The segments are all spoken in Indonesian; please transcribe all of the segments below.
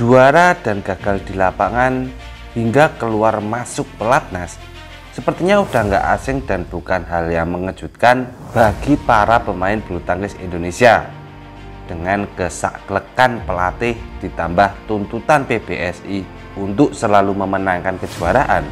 juara dan gagal di lapangan hingga keluar masuk pelatnas. Sepertinya udah nggak asing dan bukan hal yang mengejutkan bagi para pemain bulu tangkis Indonesia. Dengan kesaklekan pelatih ditambah tuntutan PBSI untuk selalu memenangkan kejuaraan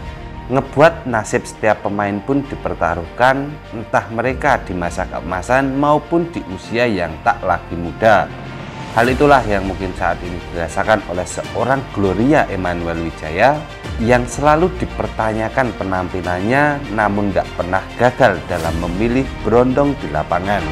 ngebuat nasib setiap pemain pun dipertaruhkan entah mereka di masa keemasan maupun di usia yang tak lagi muda hal itulah yang mungkin saat ini dirasakan oleh seorang Gloria Emmanuel Wijaya yang selalu dipertanyakan penampilannya namun gak pernah gagal dalam memilih berondong di lapangan.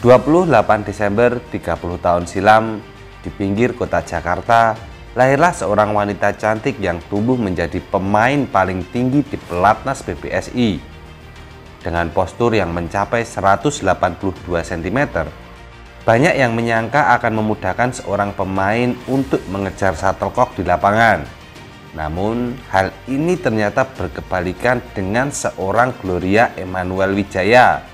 28 Desember 30 tahun silam di pinggir kota Jakarta lahirlah seorang wanita cantik yang tumbuh menjadi pemain paling tinggi di pelatnas PBSI dengan postur yang mencapai 182 cm banyak yang menyangka akan memudahkan seorang pemain untuk mengejar shuttlecock di lapangan. Namun hal ini ternyata berkebalikan dengan seorang Gloria Emmanuel Wijaya.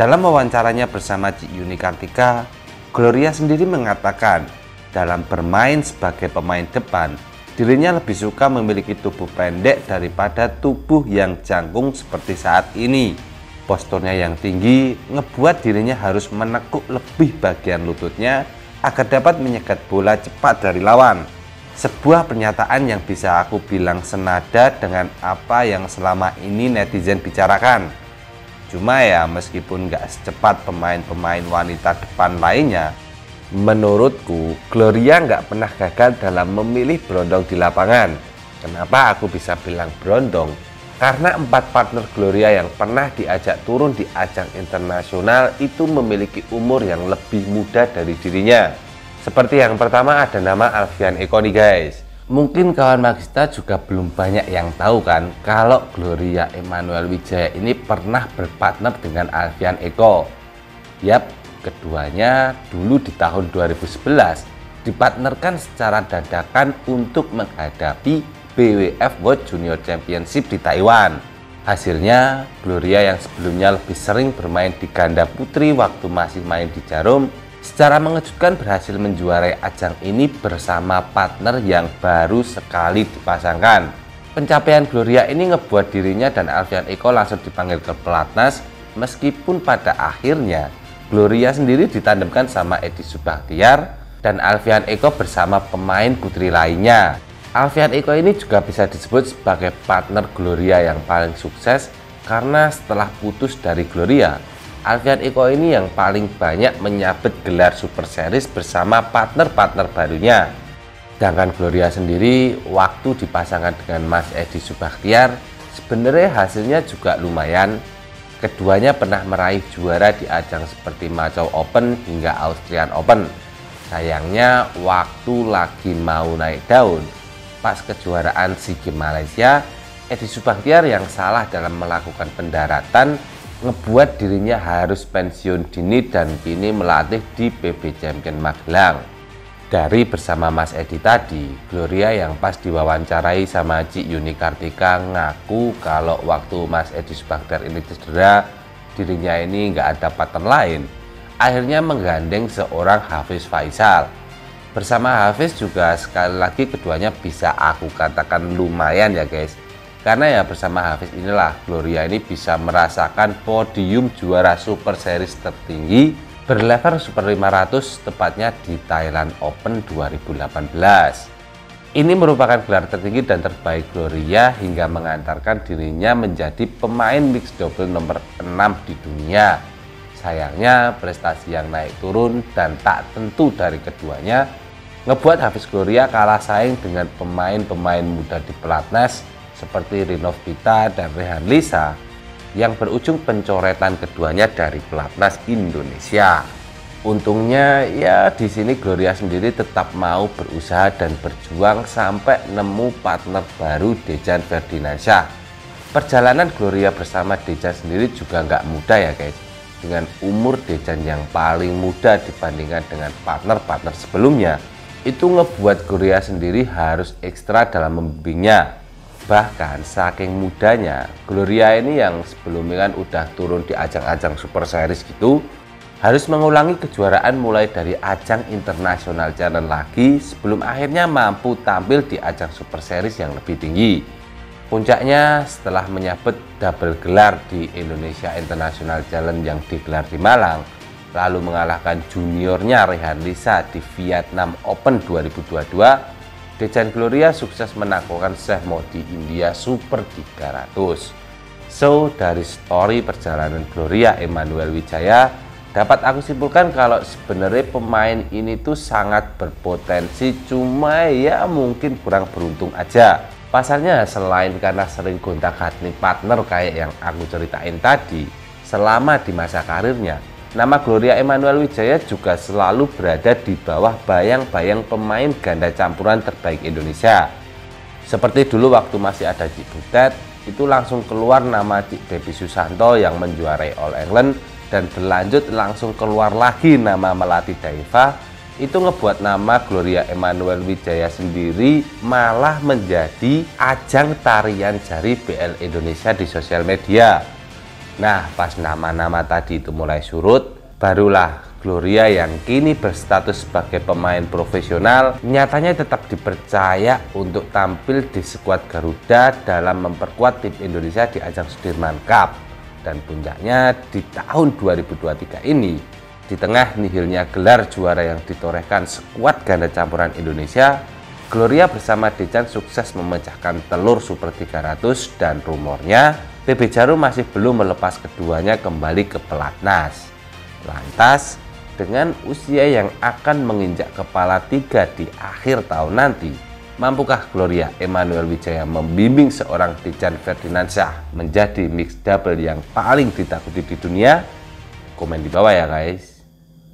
Dalam wawancaranya bersama Cik Yuni Kartika, Gloria sendiri mengatakan dalam bermain sebagai pemain depan, dirinya lebih suka memiliki tubuh pendek daripada tubuh yang jangkung seperti saat ini. Posturnya yang tinggi ngebuat dirinya harus menekuk lebih bagian lututnya agar dapat menyegat bola cepat dari lawan. Sebuah pernyataan yang bisa aku bilang senada dengan apa yang selama ini netizen bicarakan. Cuma ya meskipun nggak secepat pemain-pemain wanita depan lainnya, menurutku Gloria nggak pernah gagal dalam memilih berondong di lapangan. Kenapa aku bisa bilang berondong? Karena empat partner Gloria yang pernah diajak turun di ajang internasional itu memiliki umur yang lebih muda dari dirinya. Seperti yang pertama ada nama Alfian Eko nih guys. Mungkin kawan Magista juga belum banyak yang tahu kan kalau Gloria Emmanuel Wijaya ini pernah berpartner dengan Alfian Eko. Yap, keduanya dulu di tahun 2011 dipartnerkan secara dadakan untuk menghadapi BWF World Junior Championship di Taiwan. Hasilnya, Gloria yang sebelumnya lebih sering bermain di ganda putri waktu masih main di Jarum secara mengejutkan berhasil menjuarai ajang ini bersama partner yang baru sekali dipasangkan. Pencapaian Gloria ini ngebuat dirinya dan Alfian Eko langsung dipanggil ke pelatnas meskipun pada akhirnya Gloria sendiri ditandemkan sama Edi Subaktiar dan Alfian Eko bersama pemain putri lainnya. Alfian Eko ini juga bisa disebut sebagai partner Gloria yang paling sukses karena setelah putus dari Gloria, Alfian Eko ini yang paling banyak menyabet gelar Super Series bersama partner-partner barunya. Sedangkan Gloria sendiri waktu dipasangkan dengan Mas Edi Subaktiar sebenarnya hasilnya juga lumayan. Keduanya pernah meraih juara di ajang seperti Macau Open hingga Austrian Open. Sayangnya waktu lagi mau naik daun, pas kejuaraan SEA Malaysia, Edi Subaktiar yang salah dalam melakukan pendaratan ngebuat dirinya harus pensiun dini dan kini melatih di PB Champion Magelang. Dari bersama Mas Edi tadi, Gloria yang pas diwawancarai sama Cik Yuni Kartika ngaku kalau waktu Mas Edi Subakter ini cedera, dirinya ini nggak ada pattern lain. Akhirnya menggandeng seorang Hafiz Faisal. Bersama Hafiz juga sekali lagi keduanya bisa aku katakan lumayan ya guys karena ya bersama Hafiz inilah Gloria ini bisa merasakan podium juara Super Series tertinggi berlevel Super 500 tepatnya di Thailand Open 2018. Ini merupakan gelar tertinggi dan terbaik Gloria hingga mengantarkan dirinya menjadi pemain mixed double nomor 6 di dunia. Sayangnya prestasi yang naik turun dan tak tentu dari keduanya ngebuat Hafiz Gloria kalah saing dengan pemain-pemain muda di pelatnas seperti Rinov Pita dan Rehan Lisa yang berujung pencoretan keduanya dari pelatnas Indonesia. Untungnya ya di sini Gloria sendiri tetap mau berusaha dan berjuang sampai nemu partner baru Dejan Ferdinansyah. Perjalanan Gloria bersama Dejan sendiri juga nggak mudah ya guys. Dengan umur Dejan yang paling muda dibandingkan dengan partner-partner sebelumnya, itu ngebuat Gloria sendiri harus ekstra dalam membimbingnya Bahkan saking mudanya, Gloria ini yang sebelumnya kan udah turun di ajang-ajang Super Series gitu, harus mengulangi kejuaraan mulai dari ajang internasional challenge lagi sebelum akhirnya mampu tampil di ajang Super Series yang lebih tinggi. Puncaknya setelah menyabet double gelar di Indonesia International Challenge yang digelar di Malang, lalu mengalahkan juniornya Rehan Lisa di Vietnam Open 2022 Dejan Gloria sukses menaklukkan Sehmo di India Super 300. So, dari story perjalanan Gloria Emmanuel Wijaya, dapat aku simpulkan kalau sebenarnya pemain ini tuh sangat berpotensi, cuma ya mungkin kurang beruntung aja. Pasalnya selain karena sering gonta-ganti partner kayak yang aku ceritain tadi, selama di masa karirnya, Nama Gloria Emmanuel Wijaya juga selalu berada di bawah bayang-bayang pemain ganda campuran terbaik Indonesia. Seperti dulu waktu masih ada Cik Butet, itu langsung keluar nama Cik Debbie Susanto yang menjuarai All England dan berlanjut langsung keluar lagi nama Melati Daiva itu ngebuat nama Gloria Emmanuel Wijaya sendiri malah menjadi ajang tarian jari BL Indonesia di sosial media. Nah, pas nama-nama tadi itu mulai surut, barulah Gloria yang kini berstatus sebagai pemain profesional nyatanya tetap dipercaya untuk tampil di skuad Garuda dalam memperkuat tim Indonesia di ajang Sudirman Cup. Dan puncaknya di tahun 2023 ini, di tengah nihilnya gelar juara yang ditorehkan skuad ganda campuran Indonesia, Gloria bersama Dejan sukses memecahkan telur Super 300 dan rumornya PB Jarum masih belum melepas keduanya kembali ke pelatnas. Lantas, dengan usia yang akan menginjak kepala tiga di akhir tahun nanti, mampukah Gloria Emmanuel Wijaya membimbing seorang Tijan Ferdinandsyah menjadi mixed double yang paling ditakuti di dunia? Komen di bawah ya guys.